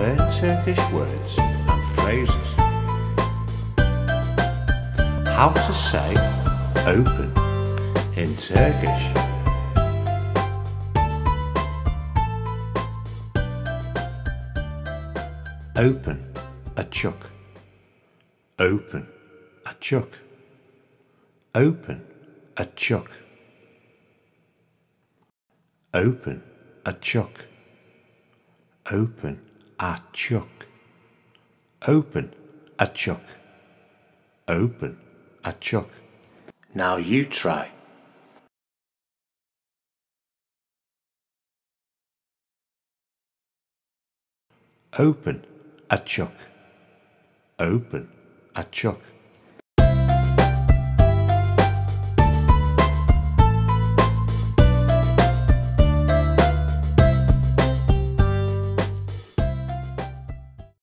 learn Turkish words and phrases. How to say open in Turkish. Open, açık. Open, açık. Open, açık. Open, açık. Open, açık. Open, açık. Open, açık. Now you try. Open, açık. Open, açık.